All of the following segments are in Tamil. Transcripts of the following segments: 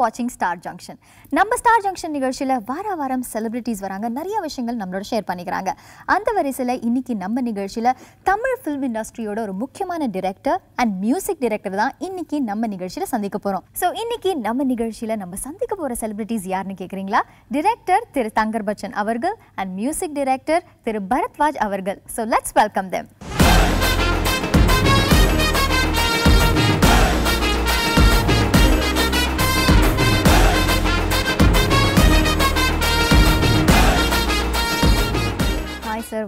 வாட்சிங் ஸ்டார் ஜங்ஷன் நம்ம ஸ்டார் ஜங்ஷன் நிகழ்ச்சியில் வார வாரம் செலிபிரிட்டிஸ் வராங்க. நிறைய விஷயங்கள் நம்மளோட ஷேர் பண்ணிக்கிறாங்க. அந்த வரிசையில் இன்னைக்கு நம்ம நிகழ்ச்சியில் தமிழ் ஃபிலிம் இண்டஸ்ட்ரியோட ஒரு முக்கியமான டிரெக்டர் அண்ட் மியூசிக் டிரெக்டர் தான் இன்னைக்கு நம்ம நிகழ்ச்சியில் சந்திக்க போகிறோம் ஸோ இன்னைக்கு நம்ம நிகழ்ச்சியில் நம்ம சந்திக்க போகிற செலிபிரிட்டிஸ் யாருன்னு கேட்குறீங்களா டிரெக்டர் திரு தங்கர் பச்சன் அவர்கள் and music director Thiru Bharadwaj அவர்கள். ஸோ லெட்ஸ் வெல்கம் தெம்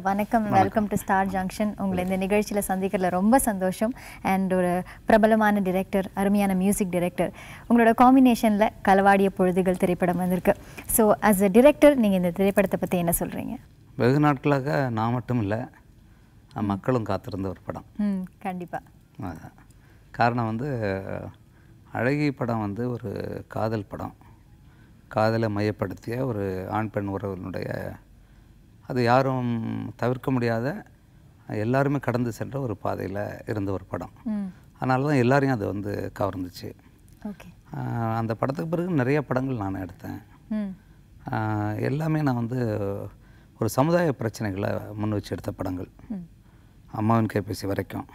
வணக்கம். வெல்கம் டு ஸ்டார் ஜங்ஷன் உங்களை இந்த நிகழ்ச்சியில் சந்திக்கிறதுல ரொம்ப சந்தோஷம். அண்ட் ஒரு பிரபலமான டிரெக்டர் அருமையான மியூசிக் டிரெக்டர் உங்களோட காம்பினேஷனில் களவாடிய பொழுதுகள் திரைப்படம் வந்திருக்கு. ஸோ ஆஸ் அ டிரெக்டர் நீங்கள் இந்த திரைப்படத்தை பற்றி என்ன சொல்கிறீங்க வெகு நாட்களாக நான் மட்டும் இல்லை மக்களும் காத்திருந்த ஒரு படம். ம் கண்டிப்பாக. காரணம் வந்து அழகி படம் வந்து ஒரு காதல் படம். காதலை மையப்படுத்திய ஒரு ஆண் பெண் உறவினுடைய அது யாரும் தவிர்க்க முடியாத எல்லாருமே கடந்து சென்ற ஒரு பாதையில் இருந்த ஒரு படம். அதனால தான் எல்லாரையும் அது வந்து கவர்ந்துச்சு. அந்த படத்துக்கு பிறகு நிறைய படங்கள் நான் எடுத்தேன். எல்லாமே நான் வந்து ஒரு சமுதாய பிரச்சனைகளை முன் வச்சு எடுத்த படங்கள். அம்மாவின் கைபேசி வரைக்கும்.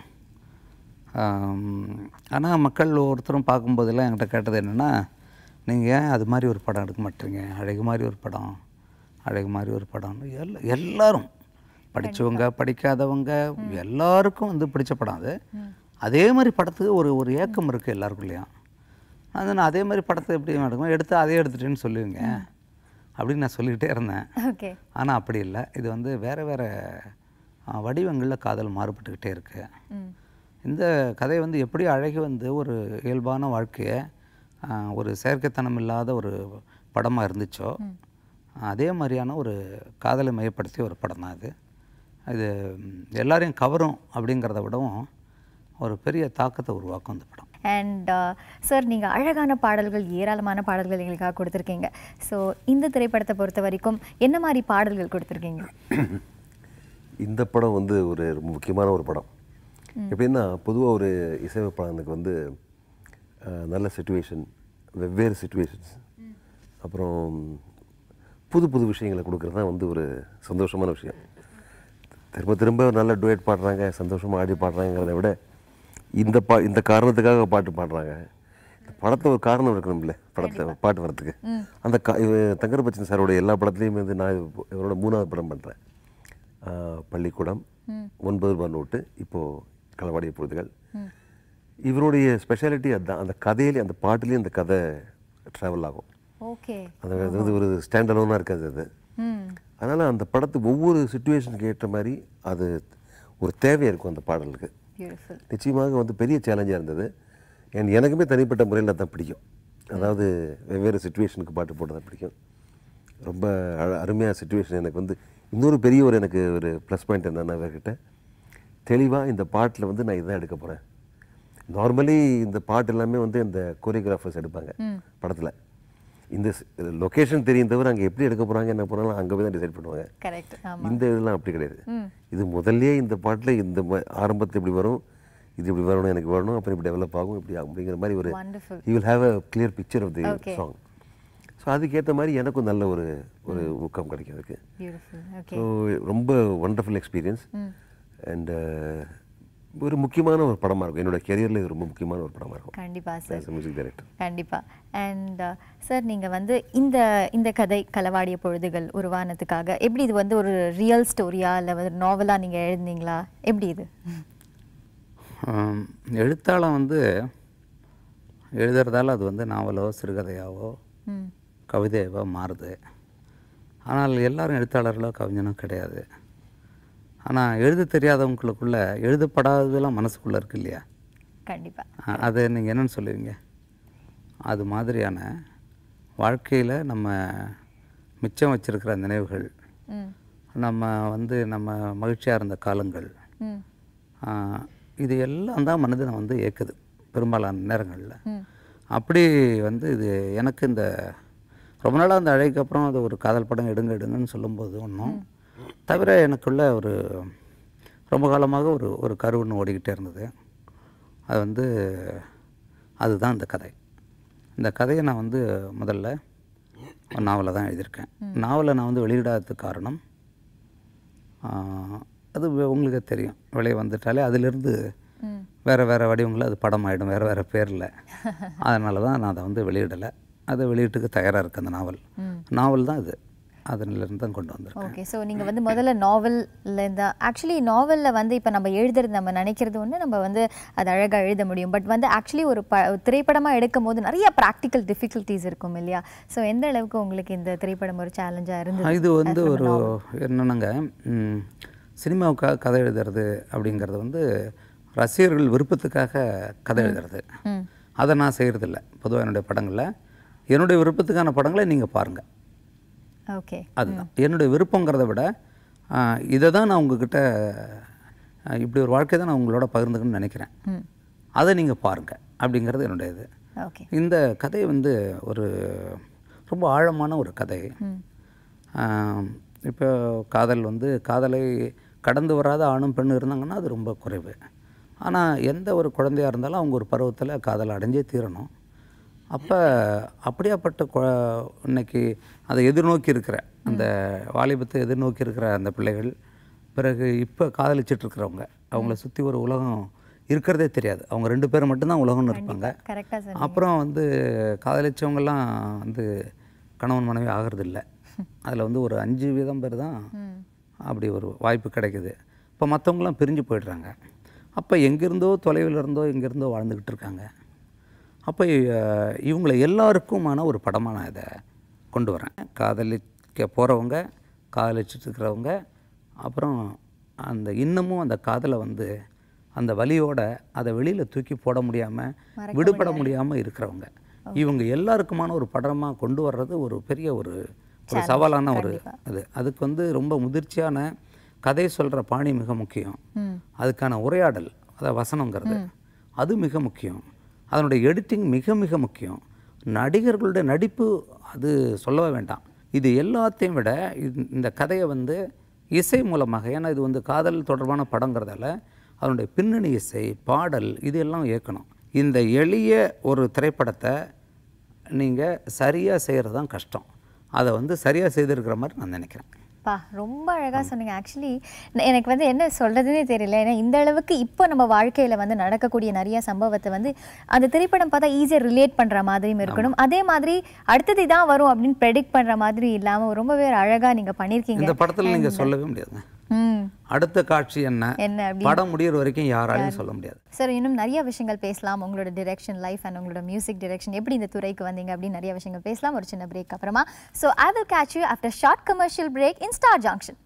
ஆனால் மக்கள் ஒருத்தரும் பார்க்கும்போதெல்லாம் என்கிட்ட கேட்டது என்னென்னா நீங்கள் ஏன் அது மாதிரி ஒரு படம் எடுக்க மாட்டீங்க? அழகு மாதிரி ஒரு படம். அழகு மாதிரி ஒரு படம்னு எல்லா எல்லாரும் படித்தவங்க படிக்காதவங்க எல்லாருக்கும் வந்து பிடிச்ச படம் அது. அதே மாதிரி படத்துக்கு ஒரு ஒரு ஏக்கம் இருக்குது எல்லாருக்குள்ளேயும் அது நான் அதே மாதிரி படத்தை எப்படி எடுக்கணும்? எடுத்து அதே எடுத்துட்டேன்னு சொல்லுவீங்க. அப்படின்னு நான் சொல்லிக்கிட்டே இருந்தேன். ஆனால் அப்படி இல்லை. இது வந்து வேறு வேறு வடிவங்களில் காதல் மாறுபட்டுக்கிட்டே இருக்குது இந்த கதை வந்து எப்படி அழகி வந்து ஒரு இயல்பான வாழ்க்கையை ஒரு செயற்கைத்தனம் இல்லாத ஒரு படமாக இருந்துச்சோ அதே மாதிரியான ஒரு காதலை மையப்படுத்திய ஒரு படம் தான் இது இது எல்லாரையும் கவரும் அப்படிங்கிறத விடவும் ஒரு பெரிய தாக்கத்தை உருவாக்கும் அந்த படம். அண்ட் சார் நீங்கள் அழகான பாடல்கள் ஏராளமான பாடல்கள் எங்களுக்காக கொடுத்துருக்கீங்க. ஸோ இந்த திரைப்படத்தை பொறுத்த வரைக்கும் என்ன மாதிரி பாடல்கள் கொடுத்துருக்கீங்க? இந்த படம் வந்து ஒரு முக்கியமான ஒரு படம். எப்படின்னா பொதுவாக ஒரு இசையமைப்பாளனுக்கு வந்து நல்ல சுச்சுவேஷன் வெவ்வேறு சுச்சுவேஷன்ஸ் அப்புறம் புது புது விஷயங்களை கொடுக்குறது தான் வந்து ஒரு சந்தோஷமான விஷயம். திரும்ப திரும்ப நல்ல டுவேட் பாடுறாங்க சந்தோஷமாக ஆடி பாடுறாங்கிறத விட இந்த பா இந்த காரணத்துக்காக பாட்டு பாடுறாங்க. இந்த படத்தில் ஒரு காரணம் இருக்கணும்ல படத்தில் பாட்டு வர்றதுக்கு. அந்த கா இவ தங்கர் பச்சன் சாரோட எல்லா படத்துலையும் வந்து நான் இவரோட மூணாவது படம் பண்ணுறேன் பள்ளிக்கூடம் ஒன்பது ரூபாய் நோட்டு இப்போது களவாடிய பொழுதுகள். இவருடைய ஸ்பெஷாலிட்டி அதுதான் அந்த கதையிலே அந்த பாட்டுலேயும் அந்த கதை ட்ராவல் ஆகும். ஓகே. அது வந்து ஒரு ஸ்டாண்ட் அலோனாக இருக்காது அது. அதனால் அந்த படத்து ஒவ்வொரு சுச்சுவேஷனுக்கு ஏற்ற மாதிரி அது ஒரு தேவை இருக்கும் அந்த பாடலுக்கு. நிச்சயமாக வந்து பெரிய சேலஞ்சாக இருந்தது. அண்ட் எனக்குமே தனிப்பட்ட முறையில் தான் பிடிக்கும். அதாவது வெவ்வேறு சுச்சுவேஷனுக்கு பாட்டு போட்டு தான் பிடிக்கும். ரொம்ப அருமையான சுச்சுவேஷன் எனக்கு வந்து இன்னொரு பெரிய ஒரு எனக்கு ஒரு ப்ளஸ் பாயிண்ட் என்னென்னா இவர்கிட்ட தெளிவாக இந்த பாட்டில் வந்து நான் இதான் எடுக்க போகிறேன் நார்மலி இந்த பாட்டு எல்லாமே வந்து இந்த கோரியோகிராஃபர்ஸ் எடுப்பாங்க படத்தில். இந்த லொக்கேஷன் தெரியும் தவிர அங்கே எப்படி எடுக்க போகிறாங்க என்ன போகிறாங்க அங்கே போய் தான் டிசைட் பண்ணுவாங்க. இந்த இதெல்லாம் அப்படி கிடையாது. இது முதல்லயே இந்த பாட்டில் இந்த ஆரம்பத்தில் இப்படி வரும் இது இப்படி வரணும் எனக்கு வரணும் அப்புறம் இப்படி டெவலப் ஆகும் இப்படி அப்படிங்கிற மாதிரி ஒரு. You will have a clear picture of the. Song so அதுக்கேற்ற மாதிரி எனக்கும் நல்ல ஒரு ஒரு ஊக்கம் கிடைக்கும் அதுக்கு. ஸோ ரொம்ப ஒண்டர்ஃபுல் எக்ஸ்பீரியன்ஸ் அண்ட் ஒரு முக்கியமான ஒரு படமாக இருக்கும். என்னோட கெரியரில் இது ரொம்ப முக்கியமான ஒரு படமாக இருக்கும். கண்டிப்பா சார் மியூசிக் டைரக்டர் கண்டிப்பா. அண்ட் சார் நீங்க வந்து இந்த இந்த கதை களவாடிய பொழுதுகள் உருவானதுக்காக எப்படி இது வந்து ஒரு ரியல் ஸ்டோரியா இல்லை வந்து நாவலா நீங்க எழுதுனீங்களா? எப்படி இது? எழுத்தாளம் வந்து எழுதுறதால அது வந்து நாவலோ சிறுகதையாவோ ம். கவிதையாவோ மாறுது. ஆனால் எல்லாரும் எழுத்தாளர்களோ கவிஞனும் கிடையாது. ஆனால் எழுத தெரியாதவங்களுக்குள்ள எழுதப்படாததெல்லாம் மனசுக்குள்ளே இருக்கு இல்லையா? கண்டிப்பா. அ- அதை நீங்கள் என்னன்னு சொல்லுவீங்க? அது மாதிரியான வாழ்க்கையில் நம்ம மிச்சம் வச்சிருக்கிற நினைவுகள் நம்ம வந்து நம்ம மகிழ்ச்சியாக இருந்த காலங்கள் இது எல்லாம் தான் மனிதனை வந்து இயக்குது பெரும்பாலான நேரங்களில். அப்படி வந்து இது எனக்கு இந்த ரொம்ப நாளாக அந்த அழைக்கு அப்புறம் அது ஒரு காதல் படம் எடுங்க எடுங்கன்னு சொல்லும்போது ஒன்றும் தவிர எனக்குள்ள ஒரு ரொம்ப காலமாக ஒரு ஒரு கரு ஒன்று ஓடிக்கிட்டே இருந்தது. அது வந்து அதுதான் இந்த கதை. இந்த கதையை நான் வந்து முதல்ல நாவலை தான் எழுதியிருக்கேன். நாவலை நான் வந்து வெளியிடாததுக்கு காரணம் அது உங்களுக்கு தெரியும். வெளியே வந்துட்டாலே அதிலிருந்து வேறு வேறு வடிவங்களில் அது படம் ஆகிடும் வேறு வேறு பேரில். அதனால தான் நான் அதை வந்து வெளியிடலை. அதை வெளியீட்டுக்கு தயாராக இருக்கு அந்த நாவல். நாவல் தான் இது அதிலிருந்து தான் கொண்டு வந்திருக்கேன். ஓகே ஸோ நீங்கள் வந்து முதல்ல நாவல்ல இருந்தா ஆக்சுவலி நாவலில் வந்து இப்போ நம்ம எழுதுறது நம்ம நினைக்கிறது ஒன்று நம்ம வந்து அது அழகாக எழுத முடியும். பட் வந்து ஆக்சுவலி ஒரு ப திரைப்படமாக எடுக்கும் போது நிறைய ப்ராக்டிக்கல் டிஃபிகல்ட்டிஸ் இருக்கும் இல்லையா? ஸோ எந்த அளவுக்கு உங்களுக்கு இந்த திரைப்படம் ஒரு சேலஞ்சாக இருந்தது? இது வந்து ஒரு என்னென்னங்க? சினிமாவுக்காக கதை எழுதுறது அப்படிங்கிறது வந்து ரசிகர்கள் விருப்பத்துக்காக கதை எழுதுறது. அதை நான் செய்கிறதில்ல பொதுவாக என்னுடைய படங்களில். என்னுடைய விருப்பத்துக்கான படங்களை நீங்கள் பாருங்கள் ஓகே. அதுதான். என்னுடைய விருப்பங்கிறத விட இதை தான் நான் உங்ககிட்ட இப்படி ஒரு வாழ்க்கை தான் நான் உங்களோட பகிர்ந்துக்கணும்னு நினைக்கிறேன். அதை நீங்கள் பாருங்கள் அப்படிங்கிறது என்னுடைய இது ஓகே. இந்த கதை வந்து ஒரு ரொம்ப ஆழமான ஒரு கதை. இப்போ காதல் வந்து காதலை கடந்து வராத ஆணும் பெண்ணும் இருந்தாங்கன்னா அது ரொம்ப குறைவு. ஆனால் எந்த ஒரு குழந்தையாக இருந்தாலும் அவங்க ஒரு பருவத்தில் காதல் அடைஞ்சே தீரணும். அப்போ அப்படியாப்பட்ட கொ இன்னைக்கு அதை எதிர்நோக்கி இருக்கிற அந்த வாலிபத்தை எதிர்நோக்கி இருக்கிற அந்த பிள்ளைகள் பிறகு இப்போ காதலிச்சிட்டு இருக்கிறவங்க அவங்கள சுற்றி ஒரு உலகம் இருக்கிறதே தெரியாது. அவங்க ரெண்டு பேரும் மட்டும்தான் உலகம்னு இருப்பாங்க. அப்புறம் வந்து காதலிச்சவங்கெல்லாம் வந்து கணவன் மனைவி ஆகிறது இல்லை அதில் வந்து ஒரு அஞ்சு வீதம் பேர் தான் அப்படி ஒரு வாய்ப்பு கிடைக்குது. இப்போ மற்றவங்களாம் பிரிஞ்சு போயிடுறாங்க. அப்போ எங்கேருந்தோ தொலைவில் இருந்தோ எங்கேருந்தோ வாழ்ந்துக்கிட்டு இருக்காங்க அப்போ இவங்களை எல்லாருக்குமான ஒரு படமாக நான் இதை கொண்டு வரேன். காதலிக்க போகிறவங்க காதலிச்சுட்டு இருக்கிறவங்க அப்புறம் அந்த இன்னமும் அந்த காதலை வந்து அந்த வலியோட அதை வெளியில் தூக்கி போட முடியாமல் விடுபட முடியாமல் இருக்கிறவங்க. இவங்க எல்லாருக்குமான ஒரு படமாக கொண்டு வர்றது ஒரு பெரிய ஒரு ஒரு சவாலான ஒரு அது அதுக்கு வந்து ரொம்ப முதிர்ச்சியான கதை சொல்கிற பாணி மிக முக்கியம். அதுக்கான உரையாடல் அதாவது வசனங்கிறது அது மிக முக்கியம். அதனுடைய எடிட்டிங் மிக மிக முக்கியம். நடிகர்களுடைய நடிப்பு அது சொல்லவே வேண்டாம். இது எல்லாத்தையும் விட இந்த- இந்த கதையை வந்து இசை மூலமாக ஏன்னா இது வந்து காதல் தொடர்பான படங்கிறதால அதனுடைய பின்னணி இசை பாடல் இது எல்லாம் இயக்கணும். இந்த எளிய ஒரு திரைப்படத்தை நீங்கள் சரியாக செய்கிறது தான் கஷ்டம். அதை வந்து சரியாக செய்திருக்கிற மாதிரி நான் நினைக்கிறேன். பா ரொம்ப அழகா சொன்னீங்க. ஆக்சுவலி எனக்கு வந்து என்ன சொல்றதுன்னே தெரியல. ஏன்னா இந்த அளவுக்கு இப்போ நம்ம வாழ்க்கையில வந்து நடக்கக்கூடிய நிறைய சம்பவத்தை வந்து அந்த திரைப்படம் பார்த்தா ஈஸியா ரிலேட் பண்ற மாதிரியும் இருக்கணும். அதே மாதிரி அடுத்தது இதான் வரும் அப்படின்னு ப்ரெடிக்ட் பண்ற மாதிரி இல்லாம ரொம்பவே அழகா நீங்க பண்ணிருக்கீங்க. இந்த படத்தில் நீங்கள் சொல்லவே முடியாதுங்க. ம் அடுத்த காட்சி என்ன? என்ன படம் முடியிற வரைக்கும் யாராலையும் சொல்ல முடியாது. சார் இன்னும் நிறைய விஷயங்கள் பேசலாம். உங்களோட டிரெக்ஷன் லைஃப் அண்ட் உங்களோட மியூசிக் டிரெக்ஷன் எப்படி இந்த துறைக்கு வந்தீங்க அப்படின்னு நிறைய விஷயங்கள் பேசலாம். ஒரு சின்ன பிரேக் அப்புறமா. So I will catch you after short commercial break in Star Junction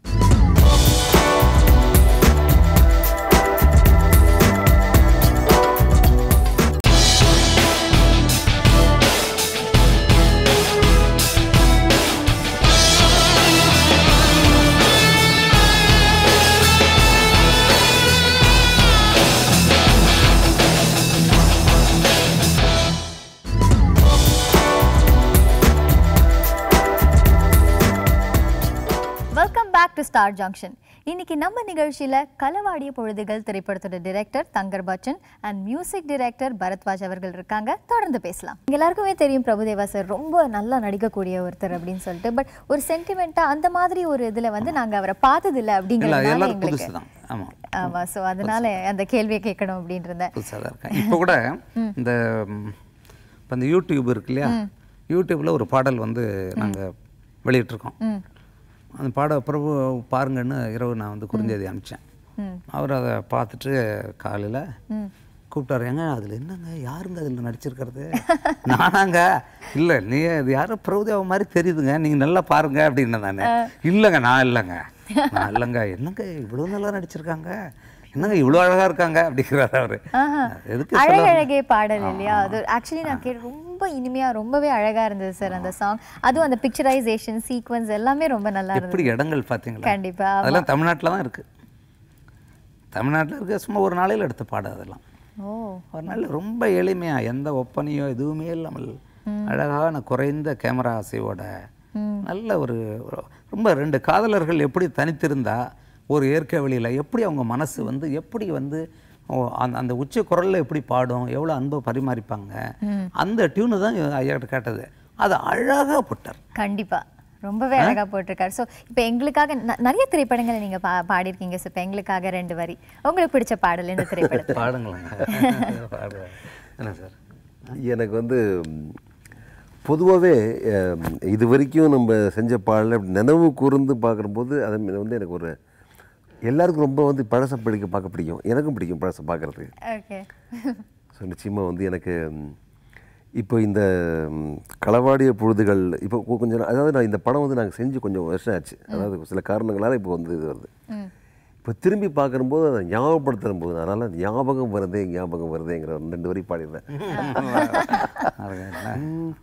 Star Junction இன்னைக்கு நம்ம நிகழ்ச்சியில களவாடிய பொழுதுகள் திரைப்படத்தோட director Thangar Bachan and music director Bharadwaj அவர்கள் இருக்காங்க. தொடர்ந்து பேசலாம். எல்லாருக்குமே தெரியும் பிரபுதேவா சார் ரொம்ப நல்லா நடிக்கக்கூடிய ஒருத்தர் அப்படின்னு சொல்லிட்டு. பட் ஒரு சென்டிமெண்ட்டா அந்த மாதிரி ஒரு இதுல வந்து நாங்க அவரை பார்த்தது இல்லை இல்லை அப்படிங்கிறதுனால எங்களுக்கு ஆமாம் ஆமா. ஸோ அதனால அந்த கேள்வியை கேட்கணும் அப்படின்னு இருந்தேன். இப்போ கூட இந்த இப்போ இந்த யூடியூப் இருக்கு இல்லையா? யூடியூப்பில் ஒரு பாடல் வந்து நாங்கள் வெளியிட்டிருக்கோம். அந்த பாட பிரபு பாருங்கன்னு இரவு நான் வந்து குறுஞ்செய்தி அனுப்பிச்சேன். அவர் அதை பார்த்துட்டு காலையில் கூப்பிட்டாரு. ஏங்க அதில் என்னங்க? யாருங்க அதில் நடிச்சிருக்கிறது? நானாங்க. இல்லை நீ அது யாரோ பிரபுதேவா மாதிரி தெரியுதுங்க. நீங்கள் நல்லா பாருங்க அப்படின்னு நான். இல்லைங்க நான் இல்லைங்க. நான் இல்லைங்க. என்னங்க இவ்வளோ நல்லா நடிச்சிருக்காங்க? என்னங்க இவ்வளோ அழகாக இருக்காங்க? அப்படிங்கிறாரு அவர். எதுக்கு அழகழகே பாடல் இல்லையா? அது ஆக்சுவலி நான் கேட்டு ரொம்ப இனிமையா ரொம்பவே அழகா இருந்தது சார் அந்த சாங் அதுவும் அந்த பிக்சரைசேஷன் சீக்வன்ஸ் எல்லாமே ரொம்ப நல்லா எப்படி இடங்கள் பார்த்தீங்களா கண்டிப்பா அதெல்லாம் தமிழ்நாட்டில் தான் இருக்குது தமிழ்நாட்டில் இருக்க சும்மா ஒரு நாளையில் எடுத்த பாடம் அதெல்லாம். ஓ. ஒரு நாள் ரொம்ப எளிமையாக எந்த ஒப்பனையோ எதுவுமே இல்லாமல் அழகான குறைந்த கேமரா அசைவோட நல்ல ஒரு ரொம்ப ரெண்டு காதலர்கள் எப்படி தனித்திருந்தா ஒரு இயற்கை வழியில் எப்படி அவங்க மனசு வந்து எப்படி வந்து ஓ அந்த அந்த உச்ச குரலில் எப்படி பாடும் எவ்வளோ அன்பை பரிமாறிப்பாங்க அந்த டியூனு தான் ஐயாக்கிட்ட கேட்டது. அதை அழகாக போட்டார். கண்டிப்பா. ரொம்பவே அழகா போட்டிருக்காரு. ஸோ இப்போ எங்களுக்காக ந- நிறைய திரைப்படங்களை நீங்க பா பாடியிருக்கீங்க. ஸோ இப்போ எங்களுக்காக ரெண்டு வரி. உங்களுக்கு பிடிச்ச பாடல் இந்த திரைப்படத்தில்? என்ன சார்? எனக்கு வந்து பொதுவாகவே இது வரைக்கும் நம்ம செஞ்ச பாடல நினைவு கூர்ந்து பார்க்கும்போது அது வந்து எனக்கு ஒரு எல்லாருக்கும் ரொம்ப வந்து பழசை படிக்க பார்க்க பிடிக்கும். எனக்கும் பிடிக்கும் பழசை பார்க்குறதுக்கு ஓகே. ஸோ நிச்சயமாக வந்து எனக்கு இப்போ இந்த களவாடிய பொழுதுகள் இப்போ கொஞ்சம் அதாவது நான் இந்த படம் வந்து நாங்கள் செஞ்சு கொஞ்சம் வருஷம் ஆச்சு. அதாவது சில காரணங்களால் இப்போ வந்து இது வருது. இப்போ திரும்பி பார்க்கும்போது அதை ஞாபகப்படுத்துற போது அதனால் ஞாபகம் வருதே ஞாபகம் வருதேங்கிற ரெண்டு வரி ம்.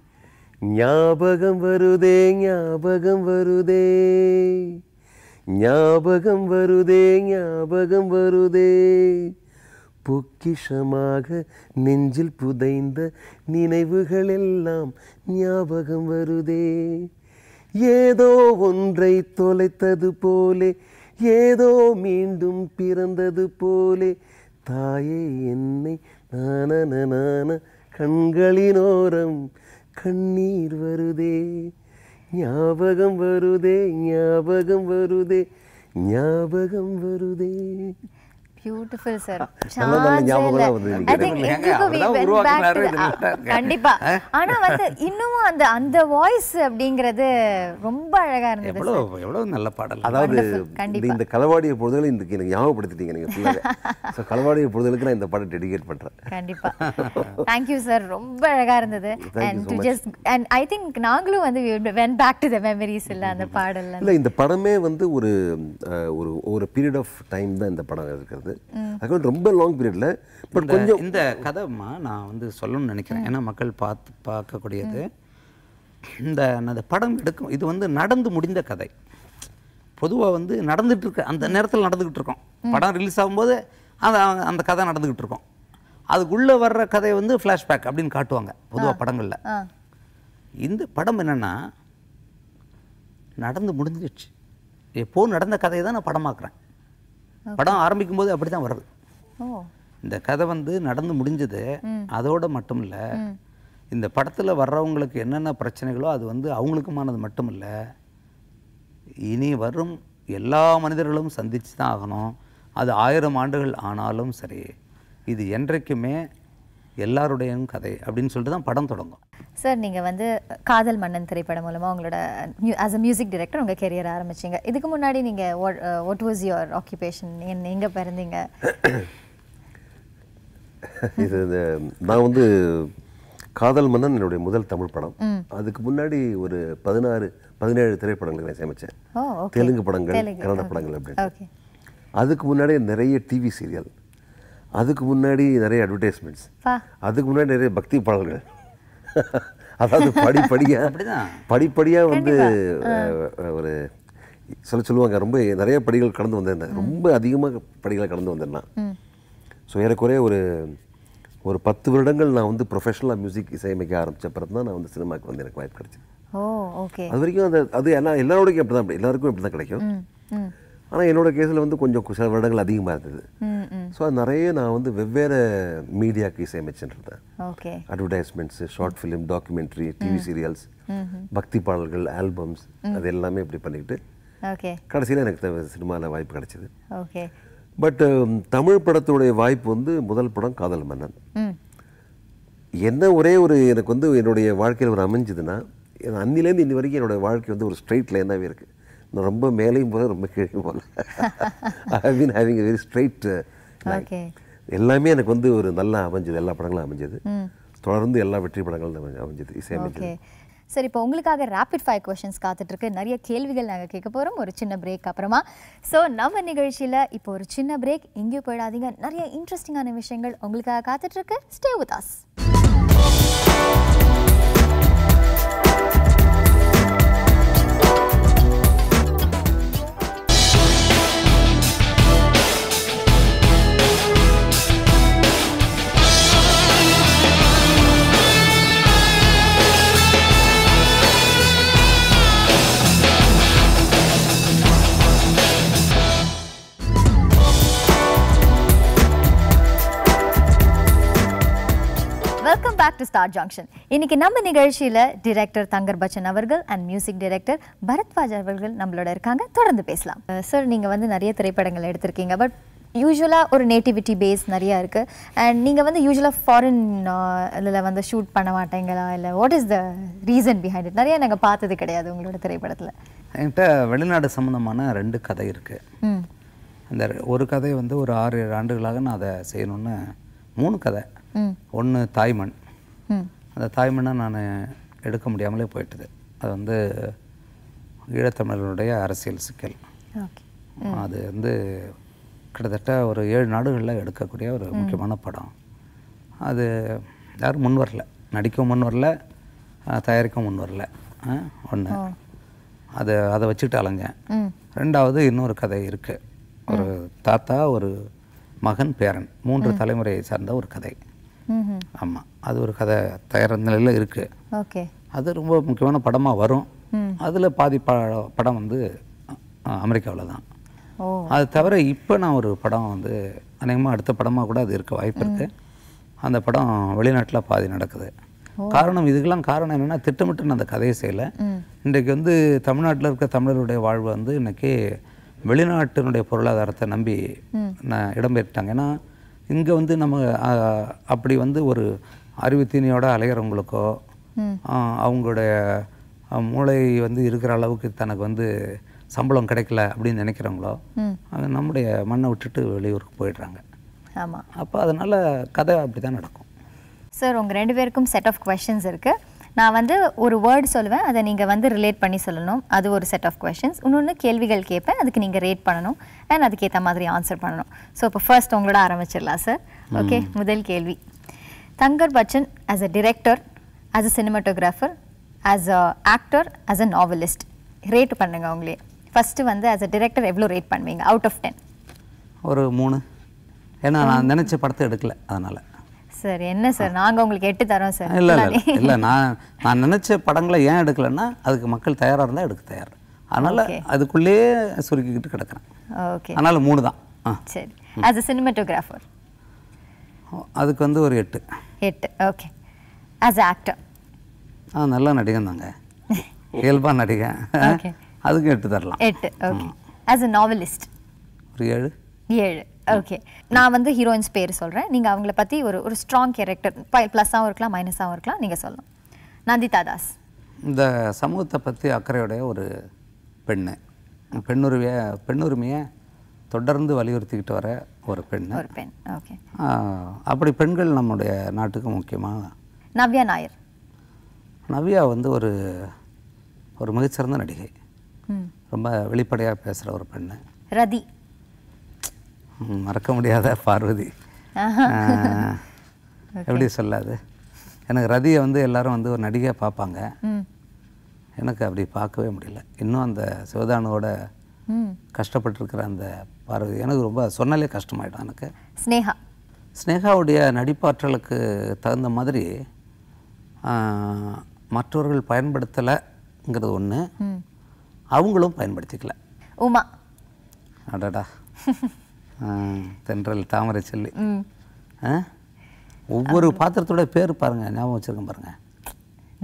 ஞாபகம் வருதே ஞாபகம் வருதே. ஞாபகம் வருதே ஞாபகம் வருதே. பொக்கிஷமாக நெஞ்சில் புதைந்த நினைவுகள் எல்லாம் ஞாபகம் வருதே. ஏதோ ஒன்றை தொலைத்தது போலே ஏதோ மீண்டும் பிறந்தது போலே தாயே என்னை நான நான கண்களினோரம் கண்ணீர் வருதே. ஞாபகம் வருதே ஞாபகம் வருதே ஞாபகம் வருதே. Beautiful sir. கண்டிப்பா. ஆனா வந்து இன்னமும் அந்த அந்த வாய்ஸ் அப்படிங்கிறது ரொம்ப அழகா இருந்தது எவ்வளோ எவ்வளோ நல்ல பாடல். அதாவது. இந்த- இந்த களவாடிய பொழுதுகளை இன்றைக்கு எனக்கு ஞாபகப்படுத்திட்டீங்க ஃபுல்லாக ஸோ களவாடிய பொழுதுகளுக்கு நான் இந்த பாட்டை டெடிகேட் பண்ணுறேன் கண்டிப்பா. தேங்க்யூ சார் ரொம்ப அழகா இருந்தது. And to. Just and I think நாங்களும் வந்து when back to the memories இல்ல அந்த பாடல்ல. இல்லை இந்த படமே வந்து ஒரு ஒரு ஒரு பீரியட் ஆஃப் டைம் தான் இந்த படம் இருக்கிறது. அதுக்கு ரொம்ப லாங் பீரியடில் பட் இந்த கொஞ்சம் இந்த கதைமா நான் வந்து சொல்லணும்னு நினைக்கிறேன். ஏன்னா மக்கள் பார்த்து பார்க்கக்கூடியது. இந்த அந்த படம் எடுக்கும் இது வந்து நடந்து முடிந்த கதை. பொதுவாக வந்து நடந்துட்டு இருக்கு அந்த நேரத்தில் நடந்துக்கிட்டு இருக்கோம். படம் ரிலீஸ் ஆகும்போது அந்த அந்த கதை நடந்துக்கிட்டு இருக்கோம். அதுக்குள்ளே வர்ற கதை வந்து ஃப்ளாஷ்பேக் அப்படின்னு காட்டுவாங்க பொதுவாக படங்களில். இந்த படம் என்னன்னா நடந்து முடிஞ்சிடுச்சு எப்போ நடந்த கதையை தான் நான் படமாக்குறேன். படம் ஆரம்பிக்கும் போது அப்படி தான் வருது இந்த கதை வந்து நடந்து முடிஞ்சது. அதோட மட்டும் இல்லை இந்த படத்தில் வர்றவங்களுக்கு என்னென்ன பிரச்சனைகளோ அது வந்து அவங்களுக்குமானது மட்டும் இல்லை இனி வரும் எல்லா மனிதர்களும் சந்திச்சு தான் ஆகணும். அது ஆயிரம் ஆண்டுகள் ஆனாலும் சரி இது என்றைக்குமே எல்லாருடையும் கதை அப்படின்னு சொல்லிட்டு தான் படம் தொடங்கும். சார் நீங்க வந்து காதல் மன்னன் திரைப்படம் மூலமா உங்களோட ஆஸ் அ மியூசிக் டைரக்டர் உங்க கெரியர் ஆரம்பிச்சீங்க. இதுக்கு முன்னாடி நீங்க வாட் வாஸ் யுவர் ஆக்குபேஷன் எங்க பிறந்தீங்க? இது நான் வந்து காதல் மன்னன் என்னுடைய முதல் தமிழ் படம். அதுக்கு முன்னாடி ஒரு பதினாறு பதினேழு திரைப்படங்களை நான் சேமித்தேன் தெலுங்கு படங்கள் கன்னட. படங்கள் அப்படின்னு ஓகே அதுக்கு முன்னாடி நிறைய டிவி சீரியல் அதுக்கு முன்னாடி நிறைய அட்வர்டைஸ்மெண்ட்ஸ் அதுக்கு முன்னாடி நிறைய பக்தி பாடல்கள். அதாவது படிப்படியா அப்படிதான். படிப்படியா வந்து ஒரு சொல்ல சொல்லுவாங்க ரொம்ப நிறைய படிகள் கடந்து வந்திருந்தேன். ரொம்ப அதிகமாக படிகளை கடந்து வந்திருந்தேன் ஸோ ஏறக்குறைய ஒரு ஒரு பத்து வருடங்கள் நான் வந்து ப்ரொஃபஷனலாக மியூசிக் இசையமைக்க ஆரம்பித்த பிறகு தான் நான் வந்து சினிமாவுக்கு வந்து எனக்கு வாய்ப்பு கிடைச்சது. Oh okay. அது வரைக்கும் அந்த அது எல்லாம் எல்லாரோடையும் அப்படி தான் எல்லாருக்கும் இப்படி தான் கிடைக்கும் ஆனால் என்னோட கேஸில் வந்து கொஞ்சம் சில வருடங்கள் அதிகமாக இருந்தது. ஸோ அது நிறைய நான் வந்து வெவ்வேறு மீடியாவுக்கு இருந்தேன். Okay. Advertisements short film documentary TV serials பக்தி பாடல்கள் ஆல்பம்ஸ் அது எல்லாமே இப்படி பண்ணிக்கிட்டு கடைசியில் எனக்கு சினிமாவில் வாய்ப்பு கிடைச்சிது. ஓகே. பட் தமிழ் படத்துடைய வாய்ப்பு வந்து முதல் படம் காதல் மன்னன். என்ன ஒரே ஒரு எனக்கு வந்து என்னுடைய வாழ்க்கையில் ஒரு அமைஞ்சதுன்னா அன்னிலேருந்து இன்னி வரைக்கும் என்னோட வாழ்க்கை வந்து ஒரு ஸ்ட்ரைட் லைனாகவே இருக்குது ரொம்ப மேலேயும் போல ரொம்ப கீழே போல I been having very straight எல்லாமே எனக்கு வந்து ஒரு நல்லா அமைஞ்சது எல்லா படங்களும் அமைஞ்சது. தொடர்ந்து எல்லா வெற்றி படங்களும் அமைஞ்ச- அமைஞ்சது இசை அமைஞ்சது சரி இப்போ உங்களுக்காக ரேபிட் ஃபயர் கொஷின்ஸ் காத்துட்டு இருக்கு நிறைய கேள்விகள் நாங்கள் கேட்க போகிறோம் ஒரு சின்ன பிரேக் அப்புறமா. ஸோ நம்ம நிகழ்ச்சியில் இப்போ ஒரு சின்ன பிரேக் எங்கேயும் போயிடாதீங்க. நிறைய இன்ட்ரெஸ்டிங்கான விஷயங்கள் உங்களுக்காக காத்துட்டு இருக்கு stay with us back to Star Junction இன்னைக்கு நம்ம நிகழ்ச்சியில டிரெக்டர் தங்கர் பச்சன் அவர்கள் அண்ட் மியூசிக் டைரக்டர் பரத்வாஜ் அவர்கள் நம்மளோட இருக்காங்க. தொடர்ந்து பேசலாம். சார் நீங்க வந்து நிறைய திரைப்படங்கள் எடுத்திருக்கீங்க பட் யூஸ்வலாக ஒரு நேட்டிவிட்டி பேஸ் நிறையா இருக்குது அண்ட் நீங்கள் வந்து யூஸ்வலாக ஃபாரின் இதில் வந்து ஷூட் பண்ண மாட்டீங்களா? இல்லை what is the reason behind it நிறைய நாங்கள் பார்த்தது கிடையாது உங்களோட திரைப்படத்தில். என்கிட்ட வெளிநாடு சம்மந்தமான ரெண்டு கதை இருக்குது அந்த ஒரு கதை வந்து ஒரு ஆறு ஏழு ஆண்டுகளாக நான் அதை செய்யணும்னு மூணு கதை. ஒன்று தாய்மண் அந்த தாய்மண்ணை நான் எடுக்க முடியாமலே போயிட்டுது. அது வந்து ஈழத்தமிழர்களுடைய அரசியல் சிக்கல். அது வந்து கிட்டத்தட்ட ஒரு ஏழு நாடுகளில் எடுக்கக்கூடிய ஒரு முக்கியமான படம். அது யாரும் முன் வரல. நடிக்கவும் முன் வரல. தயாரிக்கவும் முன் வரல. ஒன்று அது அதை அலைஞ்சேன். ம். ரெண்டாவது இன்னொரு கதை இருக்குது ஒரு தாத்தா ஒரு மகன் பேரன். மூன்று தலைமுறையை சார்ந்த ஒரு கதை. ஆமாம் அது ஒரு கதை தயார் நிலையில் இருக்குது ஓகே. அது ரொம்ப முக்கியமான படமாக வரும். அதில் பாதி ப படம் வந்து அமெரிக்காவில் தான். அது தவிர இப்போ நான் ஒரு படம் வந்து அநேகமாக அடுத்த படமாக கூட அது இருக்க வாய்ப்பு இருக்குது அந்த படம் வெளிநாட்டில் பாதி நடக்குது. காரணம் இதுக்கெல்லாம் காரணம் என்னென்னா திட்டமிட்டு நான் அந்த கதையை செய்யலை. இன்றைக்கு வந்து தமிழ்நாட்டில் இருக்க தமிழருடைய வாழ்வு வந்து இன்னைக்கு வெளிநாட்டினுடைய பொருளாதாரத்தை நம்பி நான் இடம்பெயர்ட்டாங்க ஏன்னா இங்கே வந்து நம்ம அப்படி வந்து ஒரு அறிவு தீனியோட அலையிறவங்களுக்கோ அவங்களுடைய மூளை வந்து இருக்கிற அளவுக்கு தனக்கு வந்து சம்பளம் கிடைக்கல அப்படின்னு நினைக்கிறவங்களோ நம்முடைய மண்ணை விட்டுட்டு வெளியூருக்கு போயிடுறாங்க. ஆமாம் அப்போ அதனால் கதை அப்படி தான் நடக்கும். சார் உங்கள் ரெண்டு பேருக்கும் செட் ஆஃப் கொஷின்ஸ் இருக்குது நான் வந்து ஒரு வேர்டு சொல்லுவேன் அதை நீங்கள் வந்து ரிலேட் பண்ணி சொல்லணும். அது ஒரு செட் ஆஃப் கொஷின்ஸ் இன்னொன்று கேள்விகள் கேட்பேன் அதுக்கு நீங்கள் ரேட் பண்ணணும். அண்ட் அதுக்கேற்ற மாதிரி ஆன்சர் பண்ணணும். ஸோ இப்போ ஃபர்ஸ்ட் உங்களோட ஆரம்பிச்சிடலாம் சார் ஓகே முதல் கேள்வி. Thangar Bachan as a director as a cinematographer as a actor as a novelist rate பண்ணுங்க உங்களே ஃபஸ்ட்டு வந்து ஆஸ் அ டிரெக்டர் எவ்வளோ ரேட் பண்ணுவீங்க? அவுட் ஆஃப் டென் ஒரு மூணு. ஏன்னா நான் நினச்ச படத்தை எடுக்கல அதனால். சார் என்ன சார் நாங்கள் உங்களுக்கு எட்டு தரோம் சார் இல்லை இல்லை. இல்லை நான் நான் நினச்ச படங்களை ஏன் எடுக்கலைன்னா அதுக்கு மக்கள் தயாராக இருந்தால் எடுக்க தயார். அதனால். அதுக்குள்ளேயே சுருக்கிக்கிட்டு கிடக்கிறேன். ஓகே அதனால் மூணு தான். சரி. ஆஸ் அ சினிமாட்டோகிராஃபர் அதுக்கு வந்து ஒரு எட்டு. எட்டு ஓகே ஆஸ் ஆக்டர் ஆ நல்ல நடிகன் தாங்க. இயல்பாக நடிகன். அதுக்கு எட்டு தரலாம். எட்டு. ஓகே ஆஸ் அ நாவலிஸ்ட் ஒரு ஏழு. ஏழு. ஓகே நான் வந்து ஹீரோயின்ஸ் பேர் சொல்கிறேன் நீங்கள் அவங்கள பற்றி ஒரு ஒரு ஸ்ட்ராங் கேரக்டர் ப்ளஸ்ஸாகவும் இருக்கலாம் மைனஸாகவும் இருக்கலாம் நீங்கள் சொல்லணும். நந்திதா தாஸ். இந்த சமூகத்தை பற்றி அக்கறையுடைய ஒரு பெண்ணு. பெண்ணுரிமையை பெண்ணுரிமையை தொடர்ந்து வலியுறுத்திக்கிட்டு வர ஒரு பெண்ணு ஒரு பெண். ஓகே அப்படி பெண்கள் நம்முடைய நாட்டுக்கு முக்கியமாக நவ்யா நாயர். நவ்யா வந்து ஒரு ஒரு மிகச்சிறந்த நடிகை. ரொம்ப வெளிப்படையாக பேசுகிற ஒரு பெண்ணு ரதி. மறக்க முடியாத பார்வதி. எப்படி சொல்லாது? எனக்கு ரதியை வந்து எல்லாரும் வந்து ஒரு நடிகையாக பார்ப்பாங்க. எனக்கு அப்படி பார்க்கவே முடியல. இன்னும் அந்த சிவதானுவோட கஷ்டப்பட்டிருக்கிற அந்த பார்வதி எனக்கு ரொம்ப சொன்னாலே கஷ்டமாயிடும் எனக்கு. ஸ்னேகா. ஸ்னேகாவுடைய நடிப்பாற்றலுக்கு தகுந்த மாதிரி மற்றவர்கள் பயன்படுத்தலைங்கிறது ஒன்று அவங்களும் பயன்படுத்திக்கல. உமா. அடடா. தென்றல் தாமரை செல்லி? ஒவ்வொரு பாத்திரத்தோட பேர் பாருங்க ஞாபகம் வச்சிருக்கேன் பாருங்க.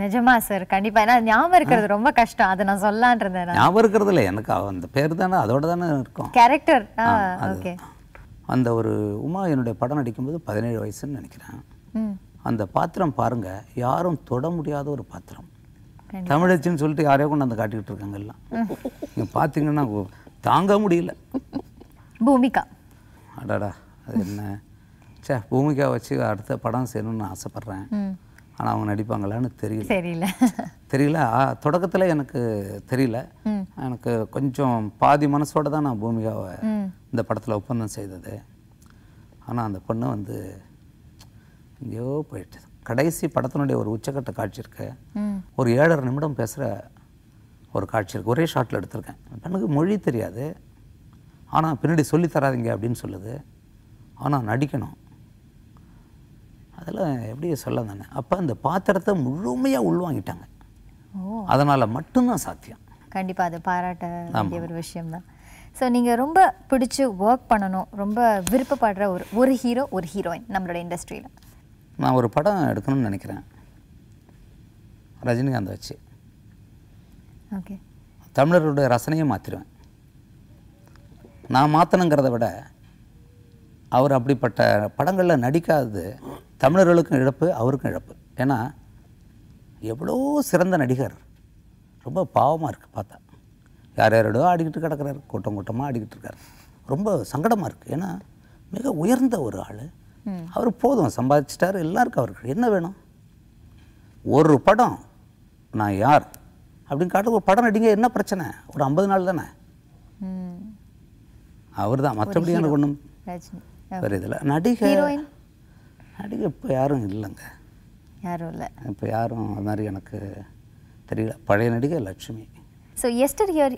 நிஜமா சார் கண்டிப்பா. ஏன்னா ஞாபகம் இருக்கிறது ரொம்ப கஷ்டம். அதை நான் சொல்லான் இருந்தேன் ஞாபகம் இருக்கிறது இல்லை. எனக்கு அந்த பேர் தானே அதோட தானே இருக்கும். கேரக்டர். ஓகே அந்த ஒரு உமா என்னுடைய படம் நடிக்கும்போது பதினேழு வயசுன்னு நினைக்கிறேன். அந்த பாத்திரம் பாருங்க. யாரும் தொட முடியாத ஒரு பாத்திரம். தமிழச்சின்னு சொல்லிட்டு யாரையோ கொண்டு வந்து காட்டிக்கிட்டு இருக்காங்க எல்லாம். நீங்கள் பார்த்தீங்கன்னா தாங்க முடியல. பூமிகா. அடடா அது என்ன? சே பூமிகா வச்சு அடுத்த படம் செய்யணும்னு ஆசைப்பட்றேன். ஆனால் அவங்க நடிப்பாங்களான்னு தெரியல. தெரியல. தெரியல. தொடக்கத்தில் எனக்கு தெரியல. எனக்கு கொஞ்சம் பாதி மனசோட தான் நான் பூமிகாவை இந்த படத்தில் ஒப்பந்தம் செய்தது. ஆனால் அந்த பொண்ணு வந்து எங்கேயோ போயிட்டு கடைசி படத்தினுடைய ஒரு உச்சக்கட்ட காட்சி இருக்கு. ஒரு ஏழரை நிமிடம் பேசுகிற ஒரு காட்சி இருக்கு. ஒரே ஷாட்டில் எடுத்திருக்கேன். பெண்ணுக்கு மொழி தெரியாது. ஆனால் பின்னாடி சொல்லித் தராதீங்க அப்படின்னு சொல்லுது. ஆனால் நடிக்கணும். அதில் எப்படி சொல்ல தானே அப்போ அந்த பாத்திரத்தை முழுமையாக உள்வாங்கிட்டாங்க. ஓ. அதனால் மட்டும்தான் சாத்தியம். கண்டிப்பா அது பாராட்ட வேண்டிய ஒரு விஷயம் தான் ஸோ நீங்கள் ரொம்ப பிடிச்சி ஒர்க் பண்ணணும் ரொம்ப விருப்பப்படுற ஒரு ஒரு ஹீரோ ஒரு ஹீரோயின் நம்மளோட இண்டஸ்ட்ரியில் நான் ஒரு படம் எடுக்கணும்னு நினைக்கிறேன். ரஜினிகாந்த் வச்சு. ஓகே தமிழர்களுடைய ரசனையை மாற்றிடுவேன் நான் மாற்றணுங்கிறத விட அவர் அப்படிப்பட்ட படங்களில் நடிக்காதது தமிழர்களுக்கும் இழப்பு அவருக்கும் இழப்பு. ஏன்னா எவ்வளோ சிறந்த நடிகர். ரொம்ப பாவமாக இருக்குது பார்த்தா. யார் யாரோடோ ஆடிக்கிட்டு கிடக்குறாரு கூட்டம் கூட்டமாக ஆடிக்கிட்டு இருக்காரு. ரொம்ப சங்கடமாக இருக்குது ஏன்னா மிக உயர்ந்த ஒரு ஆள். அவர் போதும் சம்பாதிச்சிட்டாரு எல்லாருக்கும் அவருக்கு. என்ன வேணும்? ஒரு படம். நான் யார்? அப்படின்னு காட்டு ஒரு படம் நடிங்க என்ன பிரச்சனை? ஒரு ஐம்பது நாள் தானே? அவர் தான் மற்றபடி எனக்கு ஒன்றும் வேறு இதில் நடிகை நடிகை இப்போ யாரும் இல்லைங்க. யாரும் இல்லை. இப்போ யாரும் அது மாதிரி எனக்கு தெரியல. பழைய நடிகை Lakshmi. So yesteryear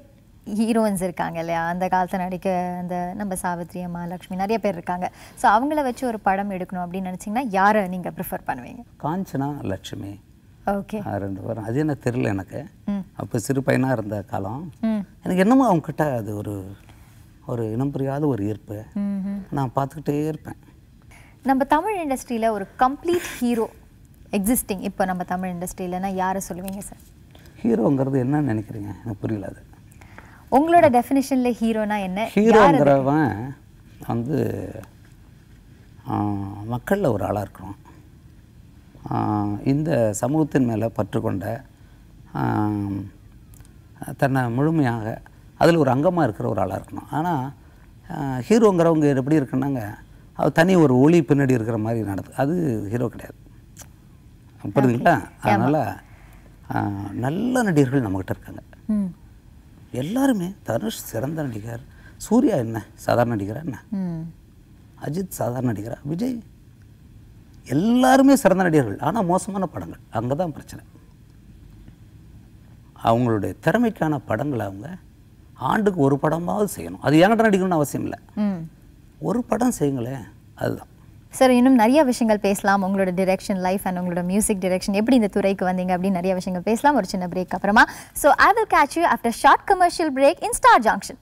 heroines இருக்காங்க இல்லையா? அந்த காலத்தை நடிக்க அந்த நம்ம சாவித்ரி அம்மா லக்ஷ்மி நிறைய பேர் இருக்காங்க. ஸோ அவங்கள வச்சு ஒரு படம் எடுக்கணும் அப்படின்னு நினச்சிங்கன்னா யாரை நீங்கள் ப்ரிஃபர் பண்ணுவீங்க? காஞ்சனா லட்சுமி. ஓகே ரெண்டு பேரும். அது என்ன தெரியல எனக்கு. அப்போ சிறு பையனாக இருந்த காலம். எனக்கு என்னமோ அவங்க கிட்ட அது ஒரு ஒரு இனம் புரியாத ஒரு ஈர்ப்பு. நான் பார்த்துக்கிட்டே இருப்பேன். நம்ம தமிழ் இண்டஸ்ட்ரியில் ஒரு கம்ப்ளீட் ஹீரோ எக்ஸிஸ்டிங் இப்போ நம்ம தமிழ் இண்டஸ்ட்ரியிலனா யாரை சொல்லுவீங்க சார் ஹீரோங்கிறது என்னன்னு நினைக்கிறீங்க? எனக்கு புரியல அது. உங்களோட டெஃபினிஷனில் ஹீரோனா என்ன? ஹீரோங்கிறவன் வந்து மக்களில் ஒரு ஆளாக இருக்கிறோம் இந்த சமூகத்தின் மேலே பற்று கொண்ட ஆ, தன்னை முழுமையாக அதில் ஒரு அங்கமாக இருக்கிற ஒரு ஆளாக இருக்கணும் ஆனால் ஹீரோங்கிறவங்க எப்படி இருக்குன்னாங்க அது தனி ஒரு ஒளி பின்னாடி இருக்கிற மாதிரி நடக்குது அது ஹீரோ கிடையாது. புரியுதுங்களா? அதனால் நல்ல நடிகர்கள் நம்மக்கிட்ட இருக்காங்க. எல்லாருமே தனுஷ் சிறந்த நடிகர் சூர்யா என்ன? சாதாரண நடிகரா என்ன? அஜித் சாதாரண நடிகரா? விஜய்? எல்லாருமே சிறந்த நடிகர்கள். ஆனால் மோசமான படங்கள். அங்கே தான் பிரச்சனை. அவங்களுடைய திறமைக்கான படங்களை அவங்க ஆண்டுக்கு ஒரு படமாவது செய்யணும். அது என்கிட்ட நடிக்கணும்னு அவசியம் இல்லை. ஒரு படம் செய்யுங்களேன். அதுதான். சார் இன்னும் நிறைய விஷயங்கள் பேசலாம். உங்களோட டிரெக்ஷன் லைஃப் அண்ட் உங்களோட மியூசிக் டிரெக்ஷன் எப்படி இந்த துறைக்கு வந்தீங்க அப்படின்னு நிறைய விஷயங்கள் பேசலாம். ஒரு சின்ன பிரேக் அப்புறமா. So I will catch you after short commercial break in Star Junction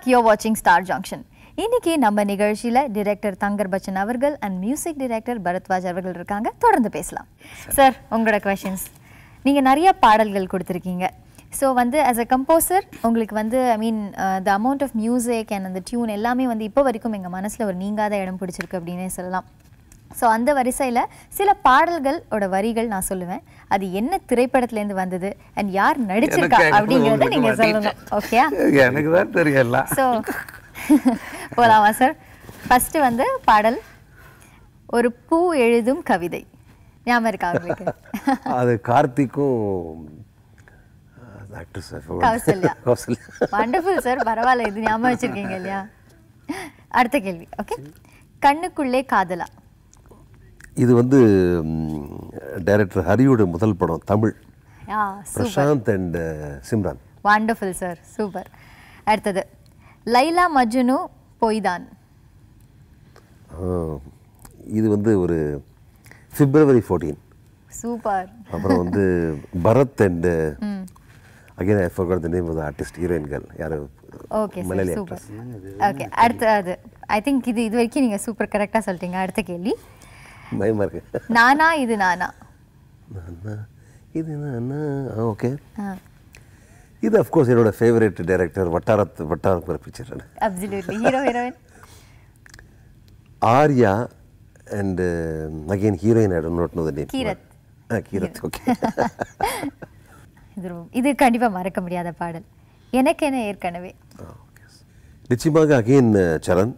back you're வாட்சிங் ஸ்டார் ஜங்ஷன் இன்னைக்கு நம்ம நிகழ்ச்சியில் டிரெக்டர் தங்கர் பச்சன் அவர்கள் அண்ட் மியூசிக் டைரக்டர் பரத்வாஜ் அவர்கள் இருக்காங்க. தொடர்ந்து பேசலாம். சார் உங்களோட கொஷின்ஸ் நீங்கள் நிறைய பாடல்கள் கொடுத்துருக்கீங்க. ஸோ வந்து ஆஸ் அ கம்போசர் உங்களுக்கு வந்து I mean the amount of music and அந்த டியூன் எல்லாமே வந்து இப்போ வரைக்கும் எங்கள் மனசில் ஒரு நீங்காத இடம் பிடிச்சிருக்கு அப்படின்னே சொல்லலாம். ஸோ அந்த வரிசையில் சில பாடல்களோட வரிகள் நான் சொல்லுவேன். அது என்ன திரைப்படத்துலேருந்து வந்தது? அண்ட் யார் நடிச்சிருக்கா? அப்படிங்கிறத நீங்கள் சொல்லணும். ஓகே எனக்கு தான் தெரியல ஸோ போலாமா சார் ஃபஸ்ட்டு வந்து பாடல் ஒரு பூ எழுதும் கவிதை. ஞாபகம் இருக்கா உங்களுக்கு? அது கார்த்திக்கும். கௌசல்யா. வண்டர்ஃபுல் சார் பரவாயில்ல இது ஞாபகம் வச்சிருக்கீங்க இல்லையா? அடுத்த கேள்வி ஓகே கண்ணுக்குள்ளே காதலா? இது வந்து டைரக்டர் ஹரியோட முதல் படம் Thamizh. Prashanth and Simran. Wonderful sir super அடுத்தது லைலா மஜ்னு பொய்தான். இது வந்து ஒரு பிப்ரவரி ஃபோர்டீன் சூப்பர் அப்புறம் வந்து Bharath and again I forgot the name of the artist heroine girl யார்? Okay sir Malayali super actress okay அடுத்து அது. ஐ திங்க் இது இது வரைக்கும் நீங்கள் சூப்பர் கரெக்டாக சொல்லிட்டீங்க. அடுத்த கேள்வி. பயமா இருக்கு. நானா இது நானா? நானா, இது நானா? ஓகே. இது அஃப்கோர்ஸ் என்னோட ஃபேவரட் டைரக்டர் வட்டாரத் வட்டார picture absolutely hero heroine Arya and again heroine I don't know the name Kirat. Ah Kirat okay இது இது கண்டிப்பா மறக்க முடியாத பாடல். எனக்கு என்ன ஏற்கனவே. நிச்சயமாக again Saran.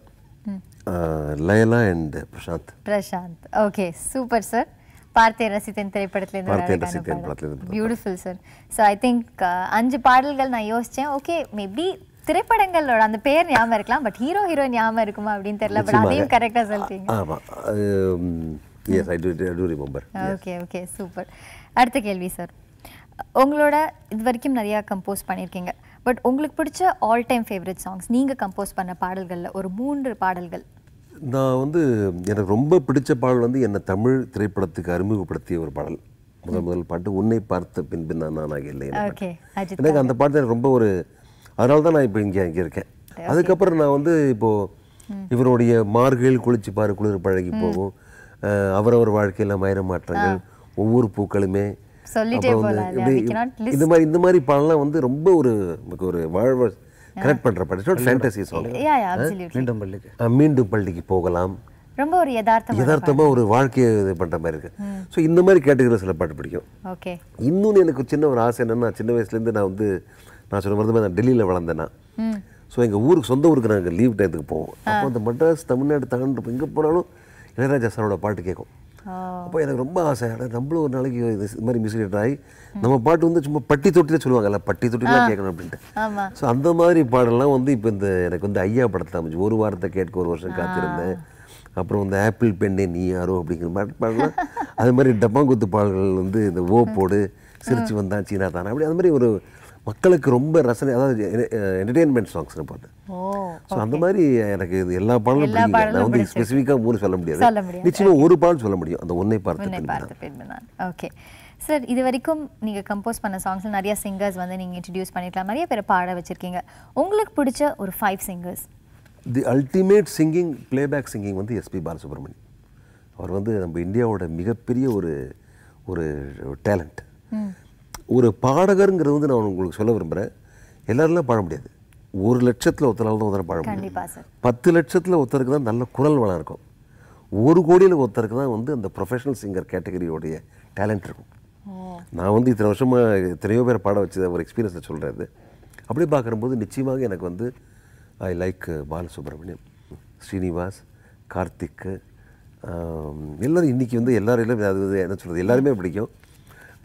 Laila and Prashanth. Prashanth. Okay super sir Paarthen Rasithen திரைப்படத்துலேருந்து பார்த்தேன் ரசித்தேன் படத்துலேருந்து beautiful sir so I think அஞ்சு பாடல்கள் நான் யோசிச்சேன். ஓகே மேபி திரைப்படங்களோட அந்த பேர் ஞாபகம் இருக்கலாம் பட் ஹீரோ ஹீரோயின் ஞாபகம் இருக்குமா அப்படின்னு தெரியல பட் அதையும் கரெக்டாக சொல்லிட்டீங்க ஆமாம் yes I do do remember okay okay super அடுத்த கேள்வி சார் உங்களோட இது வரைக்கும் நிறையா கம்போஸ் பண்ணியிருக்கீங்க. பட் உங்களுக்கு பிடிச்ச ஆல் டைம் ஃபேவரட் சாங்ஸ் நீங்க கம்போஸ் பண்ண பாடல்கள்ல ஒரு மூன்று பாடல்கள். நான் வந்து எனக்கு ரொம்ப பிடிச்ச பாடல் வந்து என்னை தமிழ் திரைப்படத்துக்கு அறிமுகப்படுத்திய ஒரு பாடல். முதல் முதல் பாட்டு உன்னை பார்த்த பின்பு நான் நானாக இல்லை எனக்கு அந்த பாட்டு எனக்கு ரொம்ப ஒரு அதனால தான் நான் இப்போ இங்கே இங்கே இருக்கேன் அதுக்கப்புறம் நான் வந்து இப்போது இவருடைய மார்கழியில் குளிச்சு பாரு குளிர் பழகி போகும் அவரவர் வாழ்க்கையில் மயிர மாற்றங்கள் ஒவ்வொரு பூக்களுமே சொல்லிட்டே போலாம் இப்படி we cannot list. இந்த மாதிரி இந்த மாதிரி பாடலாம் வந்து ரொம்ப ஒரு ஒரு வாழ்வ கனெக்ட் பண்ணுற பாட்டு fantasy song yeah yeah absolutely மீண்டும் பள்ளிக்கு. மீண்டும் பள்ளிக்கு போகலாம். ரொம்ப ஒரு யதார்த்தம் யதார்த்தமா ஒரு வாழ்க்கையை இது பண்ற மாதிரி இருக்கு. ஸோ இந்த மாதிரி கேட்டகரியில் சில பாட்டு பிடிக்கும். ஓகே இன்னொன்று எனக்கு சின்ன ஒரு ஆசை என்னன்னா சின்ன வயசுலேருந்து நான் வந்து நான் சொன்ன மாதிரி நான் டெல்லியில் வளர்ந்தேன் நான் ஸோ எங்கள் ஊருக்கு சொந்த ஊருக்கு நாங்கள் லீவ் டயத்துக்கு போவோம். அப்போ அந்த மெட்ராஸ் தமிழ்நாடு தாண்டு எங்கே போனாலும் இளையராஜா சாரோட பாட்டு கேட்கும். அப்போ எனக்கு ரொம்ப ஆசை. அட நம்மளும் ஒரு நாளைக்கு இது இது மாதிரி மியூசிக் ஆகி நம்ம பாட்டு வந்து சும்மா பட்டி தொட்டியில் சொல்லுவாங்கல்ல பட்டி தொட்டிலாம் கேட்கணும் அப்படின்ட்டு. ஸோ அந்த மாதிரி பாடலாம் வந்து இப்போ இந்த எனக்கு வந்து ஐயா படத்தில் அமைச்சு ஒரு வாரத்தை கேட்க ஒரு வருஷம் காத்திருந்தேன். அப்புறம் இந்த ஆப்பிள் பெண்ணே நீ யாரோ அப்படிங்கிற மாதிரி பாடலாம். அது மாதிரி டப்பாங்குத்து பாடல்கள் வந்து இந்த ஓ போடு சிரிச்சு வந்தான் சீனா தானே அப்படி அது மாதிரி ஒரு மக்களுக்கு ரொம்ப ரசனை அதாவது என்டர்டெயின்மெண்ட் சாங்ஸ் பாட்டு ஓ ஸோ அந்த மாதிரி எனக்கு இது எல்லா பாடலும் பிடிக்கும் நான் வந்து. ஸ்பெசிஃபிக்காக மூணு சொல்ல முடியாது. முடியாது. நிச்சயமா ஒரு பாடல் சொல்ல முடியும். அந்த ஒன்னை பார்த்து ஓகே சார் இது வரைக்கும் நீங்க கம்போஸ் பண்ண சாங்ஸ்ல நிறைய சிங்கர்ஸ் வந்து நீங்க இன்ட்ரடியூஸ் பண்ணிருக்கலாம். நிறைய பேரை பாட வச்சிருக்கீங்க. உங்களுக்கு பிடிச்ச ஒரு five singers the ultimate singing playback singing வந்து எஸ்பி பாலசுப்ரமணியம் அவர் வந்து நம்ம இந்தியாவோட மிகப்பெரிய ஒரு ஒரு டேலண்ட் ஒரு பாடகருங்கிறது வந்து நான் உங்களுக்கு சொல்ல விரும்புகிறேன் எல்லாரெல்லாம் பாட முடியாது. ஒரு லட்சத்தில் ஒருத்தரால் தான் ஒருத்தரை பாட முடியும். பத்து லட்சத்தில் ஒருத்தருக்கு தான் நல்ல குரல் வளம் இருக்கும். ஒரு கோடியில் ஒருத்தருக்கு தான் வந்து அந்த ப்ரொஃபஷனல் சிங்கர் கேட்டகரியோடைய டேலண்ட் இருக்கும். நான் வந்து இத்தனை வருஷமாக எத்தனையோ பேரை பாட வச்ச ஒரு எக்ஸ்பீரியன்ஸை சொல்கிறது அப்படி பார்க்கும்போது நிச்சயமாக எனக்கு வந்து ஐ லைக் பாலசுப்ரமணியம் ஸ்ரீனிவாஸ் கார்த்திக் எல்லாரும் இன்றைக்கி வந்து எல்லாரும் என்ன சொல்கிறது எல்லாருமே பிடிக்கும்.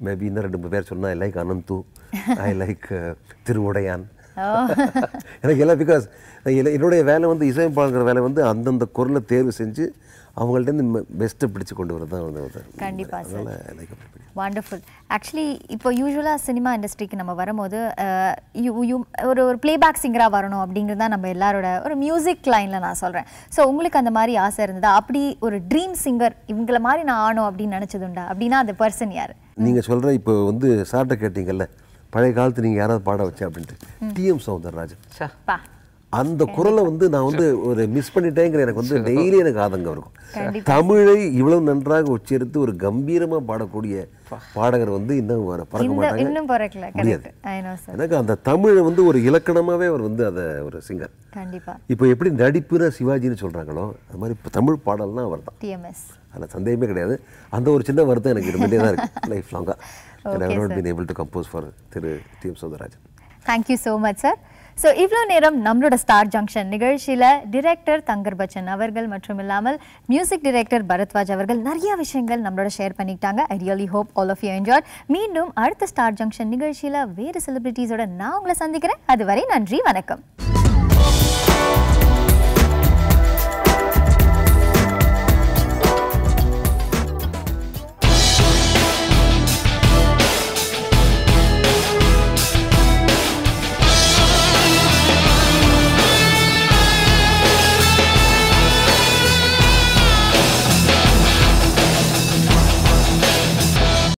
மேபி இன்னும் ரெண்டு மூணு பேர் சொன்னால் I like Ananthu I like Thiruvudaiyan எனக்கு எல்லாம் பிகாஸ் என்னுடைய வேலை வந்து இசையமைப்பாளங்கிற வேலை வந்து அந்தந்த குரலை தேர்வு செஞ்சு அவங்கள்ட்ட பெஸ்ட்டை பிடிச்சு கொண்டு வரது தான் வந்து ஒரு- கண்டிப்பா சார். அதனால I like அப்படி பிடிக்கும். வண்டர்ஃபுல் ஆக்சுவலி இப்போ யூஸ்வலாக சினிமா இண்டஸ்ட்ரிக்கு நம்ம வரும்போது ஒரு ஒரு பிளேபேக் சிங்கராக வரணும் அப்படிங்கிறது தான் நம்ம எல்லாரோட ஒரு மியூசிக் லைனில் நான் சொல்கிறேன் ஸோ உங்களுக்கு அந்த மாதிரி ஆசை இருந்ததா? அப்படி ஒரு ட்ரீம் சிங்கர் இவங்கள மாதிரி நான் ஆனோம் அப்படின்னு நினச்சதுண்டா அப்படின்னா அந்த பர்சன் யார்? நீங்க சொல்ற இப்போ வந்து சார்ட்ட கேட்டீங்கல்ல பழைய காலத்து நீங்க யாராவது பாட வச்சேன் அப்படின்ட்டு டிஎம் சௌந்தரராஜன் அந்த குரலை வந்து நான் வந்து ஒரு மிஸ் பண்ணிட்டேங்கிற எனக்கு வந்து டெய்லி எனக்கு ஆதங்கம் இருக்கும். தமிழை இவ்வளவு நன்றாக உச்சரித்து ஒரு கம்பீரமா பாடக்கூடிய பாடகர் வந்து இன்னும் பறக்க மாட்டாங்க. முடியாது. எனக்கு அந்த தமிழை வந்து ஒரு இலக்கணமாவே அவர் வந்து அதை ஒரு சிங்கர் கண்டிப்பா. இப்போ எப்படி நடிப்புனா சிவாஜின்னு சொல்றாங்களோ அது மாதிரி தமிழ் பாடல்னா அவர் தான் அதில் சந்தேகமே கிடையாது. அந்த ஒரு சின்ன வருத்தம் எனக்கு இருந்துகிட்டே தான் இருக்கு லைஃப் லாங்காக Okay, I not been able to compose for Thiru T M Soundararajan thank you so much sir so இவ்வளோ நேரம் நம்மளோட ஸ்டார் ஜங்ஷன் நிகழ்ச்சியில் டிரெக்டர் தங்கர் பச்சன் அவர்கள் மற்றும் இல்லாமல் மியூசிக் டைரக்டர் பரத்வாஜ் அவர்கள் நிறைய விஷயங்கள் நம்மளோட ஷேர் பண்ணிக்கிட்டாங்க. I really hope all of you enjoy மீண்டும் அடுத்த ஸ்டார் ஜங்ஷன் நிகழ்ச்சியில் வேறு செலிபிரிட்டிஸோட நான் உங்களை சந்திக்கிறேன். அதுவரை நன்றி வணக்கம்.